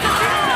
Oh,